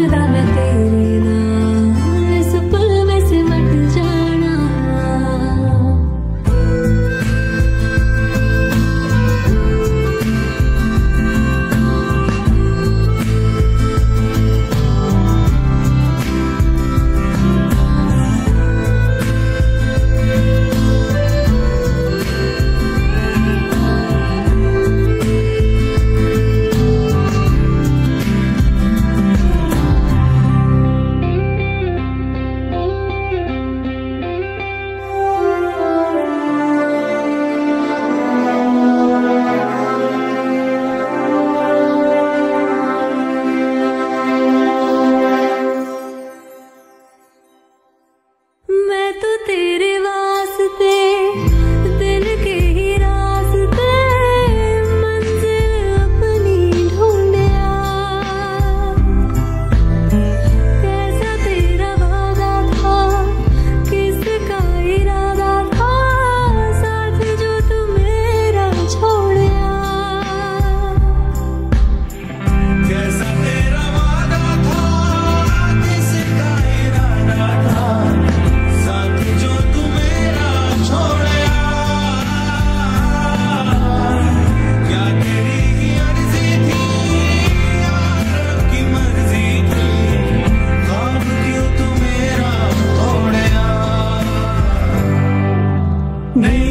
흐르다 Nee.